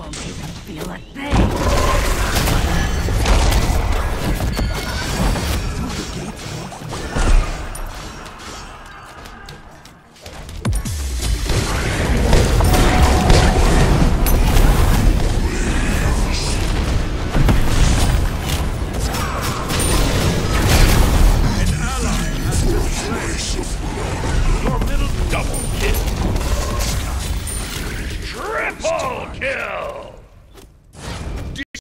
won't even feel a thing. Full kill!